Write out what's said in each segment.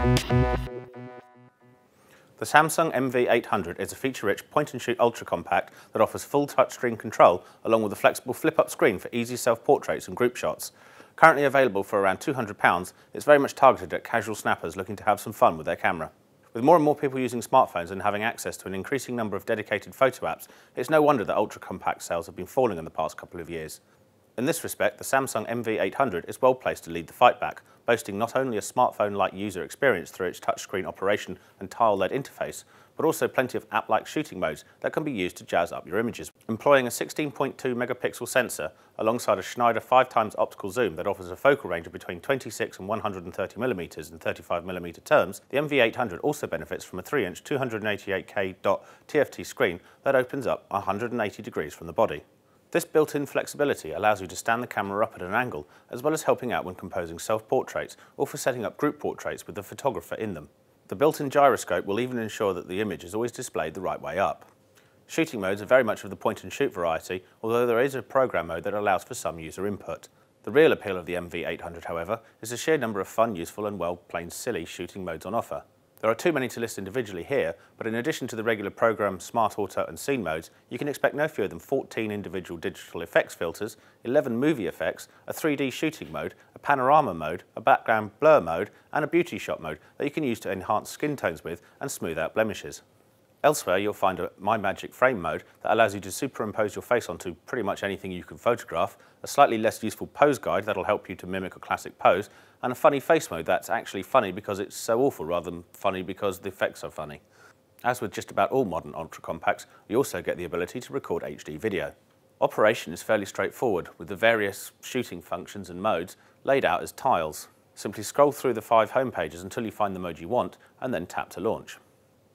The Samsung MV800 is a feature-rich point-and-shoot ultra-compact that offers full touchscreen control along with a flexible flip-up screen for easy self-portraits and group shots. Currently available for around £200, it's very much targeted at casual snappers looking to have some fun with their camera. With more and more people using smartphones and having access to an increasing number of dedicated photo apps, it's no wonder that ultra-compact sales have been falling in the past couple of years. In this respect, the Samsung MV800 is well placed to lead the fight back, boasting not only a smartphone-like user experience through its touchscreen operation and tile-led interface, but also plenty of app-like shooting modes that can be used to jazz up your images. Employing a 16.2 megapixel sensor alongside a Schneider 5x optical zoom that offers a focal range of between 26 and 130 millimeters in 35 mm terms, the MV800 also benefits from a 3-inch 288K dot TFT screen that opens up 180 degrees from the body. This built-in flexibility allows you to stand the camera up at an angle, as well as helping out when composing self-portraits or for setting up group portraits with the photographer in them. The built-in gyroscope will even ensure that the image is always displayed the right way up. Shooting modes are very much of the point-and-shoot variety, although there is a program mode that allows for some user input. The real appeal of the MV800, however, is the sheer number of fun, useful and, well, plain silly shooting modes on offer. There are too many to list individually here, but in addition to the regular program Smart Auto and Scene modes, you can expect no fewer than 14 individual digital effects filters, 11 movie effects, a 3D shooting mode, a panorama mode, a background blur mode, and a beauty shot mode that you can use to enhance skin tones with and smooth out blemishes. Elsewhere, you'll find a My Magic Frame mode that allows you to superimpose your face onto pretty much anything you can photograph, a slightly less useful pose guide that'll help you to mimic a classic pose, and a funny face mode that's actually funny because it's so awful rather than funny because the effects are funny. As with just about all modern ultra compacts, you also get the ability to record HD video. Operation is fairly straightforward, with the various shooting functions and modes laid out as tiles. Simply scroll through the five home pages until you find the mode you want, and then tap to launch.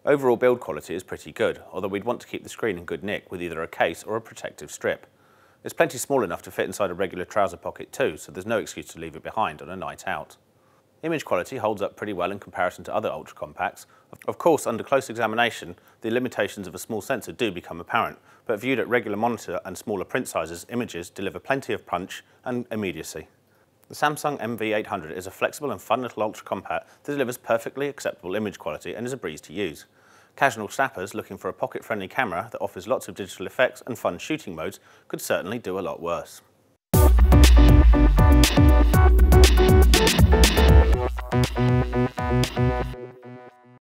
Overall build quality is pretty good, although we'd want to keep the screen in good nick with either a case or a protective strip. It's plenty small enough to fit inside a regular trouser pocket too, so there's no excuse to leave it behind on a night out. Image quality holds up pretty well in comparison to other ultra compacts. Of course, under close examination, the limitations of a small sensor do become apparent, but viewed at regular monitor and smaller print sizes, images deliver plenty of punch and immediacy. The Samsung MV800 is a flexible and fun little ultra compact that delivers perfectly acceptable image quality and is a breeze to use. Casual snappers looking for a pocket-friendly camera that offers lots of digital effects and fun shooting modes could certainly do a lot worse.